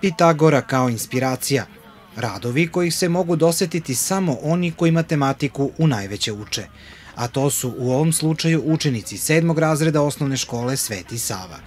Pitagora kao inspiracija, radovi kojih se mogu dosetiti samo oni koji matematiku u najveće uče, a to su u ovom slučaju učenici sedmog razreda osnovne škole Sveti Sava.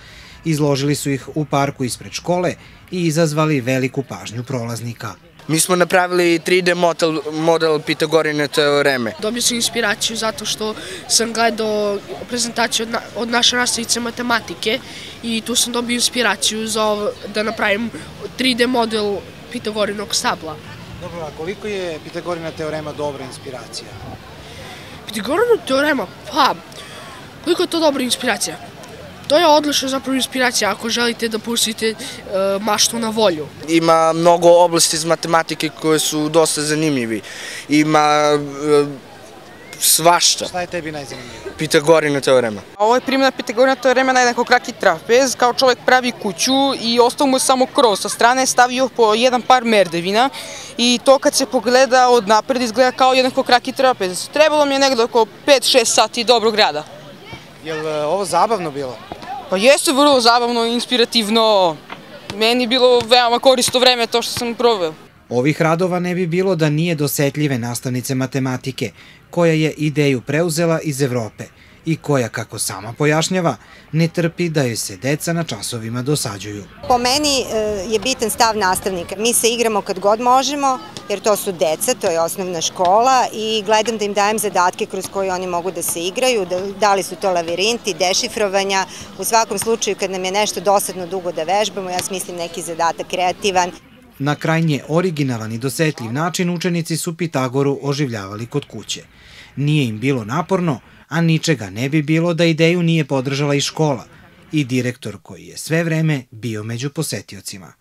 Izložili su ih u parku ispred škole i izazvali veliku pažnju prolaznika. Mi smo napravili 3D model, model Pitagorine teoreme. Dobio sam inspiraciju zato što sam gledao prezentaciju od, na, od naše nastavice matematike i tu sam dobio inspiraciju za ovo, da napravim 3D model Pitagorinog stabla. Dobro, a koliko je Pitagorina teorema dobra inspiracija? Pitagorina teorema, pa, koliko je to dobra inspiracija? To je odlična zapravo inspiracija ako želite da pustite e, maštu na volju. Ima mnogo oblasti iz matematike koje su dosta zanimljivi. Ima e, svašta. Šta je tebi najzanimljivije? Pitagorina teorema. Ovo je primjena Pitagorina teorema na jedan kraki trapez, kao čovek pravi kuću i ostao mu je samo kroz. Sa strane je stavio po jedan par merdevina i to kad se pogleda od napred izgleda kao jedan kraki trapez. Trebalo mi je negde oko 5-6 sati dobrog rada. Je li ovo zabavno bilo? Pa jeste vrlo zabavno, inspirativno. Meni je bilo veoma koristo vreme to što sam proveo. Ovih radova ne bi bilo da nije dosetljive nastavnice matematike, koja je ideju preuzela iz Evrope i koja, kako sama pojašnjava, ne trpi da joj se deca na časovima dosađuju. Po meni e, je bitan stav nastavnika. Mi se igramo kad god možemo, jer to su deca, to je osnovna škola i gledam da im dajem zadatke kroz koje oni mogu da se igraju, da, da li su to lavirinti, dešifrovanja. U svakom slučaju kad nam je nešto dosadno dugo da vežbamo, ja smislim neki zadatak kreativan. Na krajnje originalan i dosetljiv način učenici su Pitagoru oživljavali kod kuće. Nije im bilo naporno, a ničega ne bi bilo da ideju nije podržala i škola i direktor koji je sve vreme bio među posetiocima.